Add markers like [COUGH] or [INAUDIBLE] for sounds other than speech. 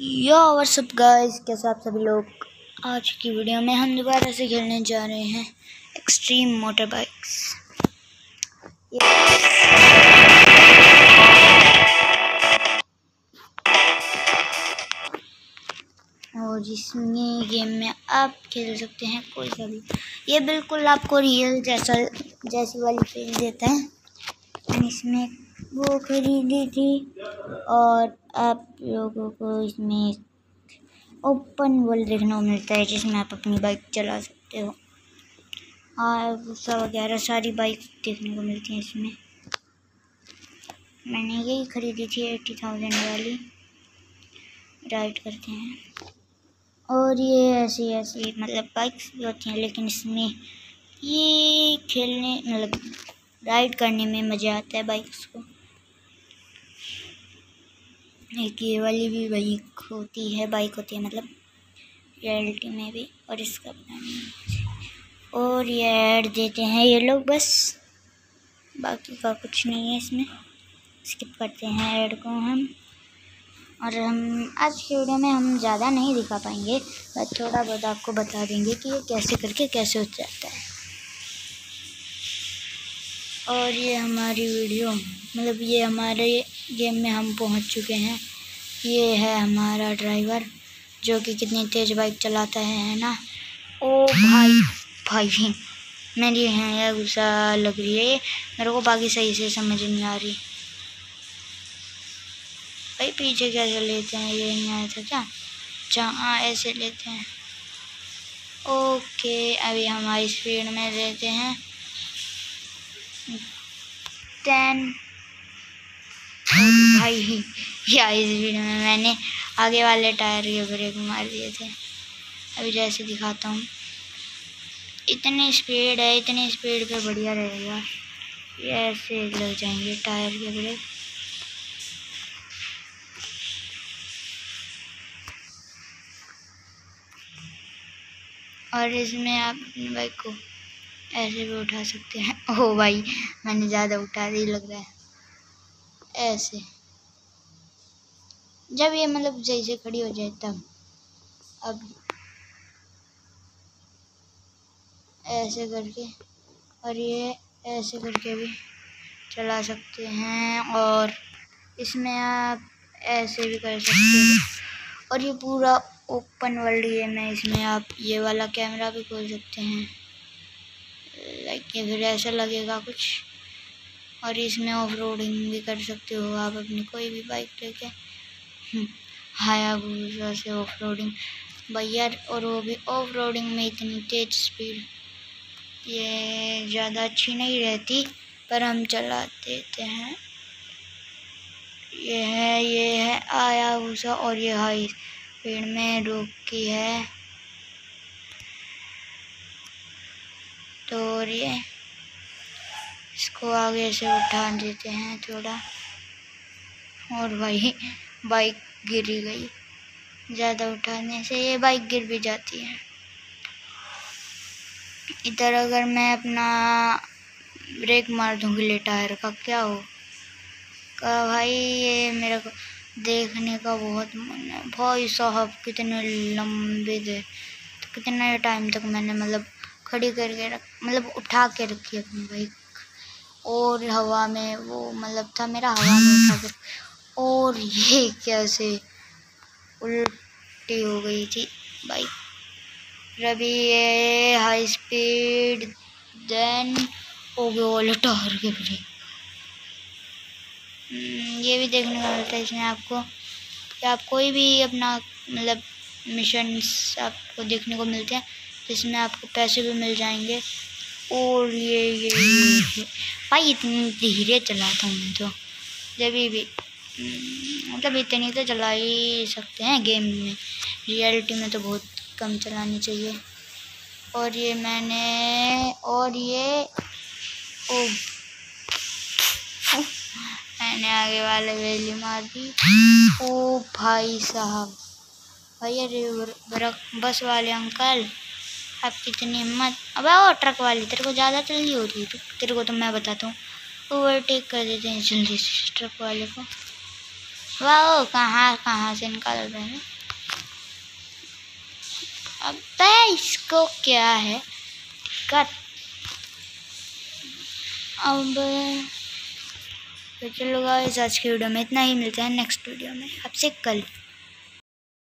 यो WhatsApp guys कैसे आप सभी लोग? आज की वीडियो में हम दोबारा से खेलने जा रहे हैं एक्सट्रीम मोटर बाइक्स और जिसमें गेम में आप खेल सकते हैं, कोई सा भी। ये बिल्कुल आपको रियल जैसा जैसी वाली फील देता है। इसमें वो खरीदी थी और आप लोगों को इसमें ओपन वर्ल्ड देखने को मिलता है जिसमें आप अपनी बाइक चला सकते हो। और वगैरह सारी बाइक देखने को मिलती हैं इसमें। मैंने यही खरीदी थी एट्टी थाउज़ेंड वाली। राइड करते हैं। और ये ऐसी ऐसी मतलब बाइक्स भी होती हैं, लेकिन इसमें ये खेलने मतलब राइड करने में मज़ा आता है बाइक्स को। एक ये वाली भी बाइक होती है बाइक होती है मतलब रियलिटी में भी, और इसका पता और ये ऐड देते हैं ये लोग बस। बाकी का कुछ नहीं है इसमें। स्किप करते हैं ऐड को हम। और हम, आज की वीडियो में हम ज़्यादा नहीं दिखा पाएँगे बस थोड़ा बहुत आपको बता देंगे कि ये कैसे करके कैसे हो जाता है। और ये हमारी वीडियो मतलब ये हमारे गेम में हम पहुँच चुके हैं। ये है हमारा ड्राइवर, जो कि कितनी तेज़ बाइक चलाता है है ना? ओ भाई भाई, मेरी है यह गुस्सा लग रही है। मेरे को बाकी सही से समझ नहीं आ रही। भाई, पीछे कैसे लेते हैं? ये नहीं आया था क्या? जहाँ ऐसे लेते हैं। ओके, अभी हम हाई स्पीड में लेते हैं। टेन [LAUGHS] भाई या इस वीडियो में मैंने आगे वाले टायर के ब्रेक मार दिए थे। अभी जैसे दिखाता हूँ। इतनी स्पीड है इतनी स्पीड पे बढ़िया रहेगा। ये ऐसे लग जाएँगे टायर के ब्रेक। और इसमें आप अपनी बाइक को ऐसे भी उठा सकते हैं। ओ भाई, मैंने ज़्यादा उठा दी, लग रहा है। ऐसे। जब ये मतलब सही से खड़ी हो जाए तब। अब ऐसे करके और ये ऐसे करके भी चला सकते हैं और इसमें आप ऐसे भी कर सकते हैं। और ये पूरा ओपन वर्ल्ड गेम है इसमें आप ये वाला कैमरा भी खोल सकते हैं। लाइक ये फिर ऐसा लगेगा कुछ। और इसमें ऑफ़ रोडिंग भी कर सकते हो आप अपनी कोई भी बाइक लेके। हम्म, हाया से ऑफ़ रोडिंग भैया और वो भी ऑफ़ रोडिंग में इतनी तेज स्पीड ये ज़्यादा अच्छी नहीं रहती पर हम चला देते हैं। ये है ये है आया भूसा और ये हाई पेड़ में रोकी है। तो और ये इसको आगे से उठा देते हैं थोड़ा। और भाई बाइक गिर गई ज़्यादा उठाने से। ये बाइक गिर भी जाती है। इधर अगर मैं अपना ब्रेक मार दूँगी ले टायर का, क्या हो? का भाई ये मेरे को देखने का बहुत मन है। भाई साहब कितने लंबे थे। तो कितने टाइम तक मैंने मतलब खड़ी करके रख मतलब उठा के रखी अपनी बाइक और हवा में वो मतलब था मेरा हवा में उठा कर और ये कैसे उल्टी हो गई थी बाइक रवि, ये हाई स्पीड देन हो गए वाले टायर के ब्रेक ये भी देखने को मिलता है इसमें आपको। कि आप कोई भी अपना मतलब मिशन आपको देखने को मिलते हैं। जिसमें आपको पैसे भी मिल जाएँगे। और ये ये, भाई इतनी धीरे चलाता हूँ मैं तो। जब भी मतलब इतनी तो चला ही सकते हैं गेम में। रियलिटी में तो बहुत कम चलानी चाहिए। और ये मैंने और ये ओ मैंने आगे वाले वेली मार दी। ओ भाई साहब। अरे बस वाले अंकल। आप कितनी हिम्मत। अब आओ, ट्रक वाली, तेरे को ज़्यादा जल्दी हो रही तो तेरे को तो मैं बताता हूँ। ओवरटेक कर देते हैं जल्दी से ट्रक वाले को। वाह, कहाँ कहाँ से निकाल रहे हैं अब इसको क्या है? कर अब तो चलो गाइस आज की वीडियो में इतना ही, मिलते हैं नेक्स्ट वीडियो में। आपसे कल।